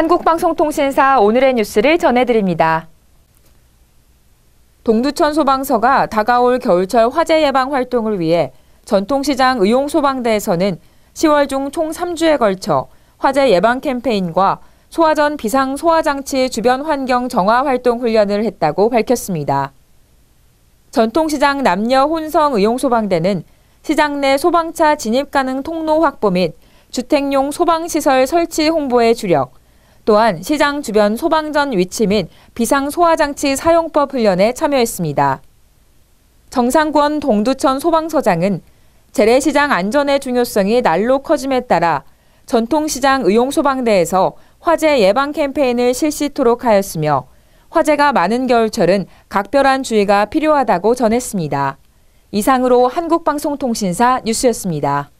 한국방송통신사 오늘의 뉴스를 전해드립니다. 동두천 소방서가 다가올 겨울철 화재 예방 활동을 위해 전통시장 의용소방대에서는 10월 중 총 3주에 걸쳐 화재 예방 캠페인과 소화전 비상 소화장치 주변 환경 정화 활동 훈련을 했다고 밝혔습니다. 전통시장 남녀 혼성 의용소방대는 시장 내 소방차 진입 가능 통로 확보 및 주택용 소방시설 설치 홍보에 주력, 또한 시장 주변 소방전 위치 및 비상소화장치 사용법 훈련에 참여했습니다. 정상권 동두천 소방서장은 재래시장 안전의 중요성이 날로 커짐에 따라 전통시장 의용소방대에서 화재 예방 캠페인을 실시토록 하였으며 화재가 많은 겨울철은 각별한 주의가 필요하다고 전했습니다. 이상으로 한국방송통신사 뉴스였습니다.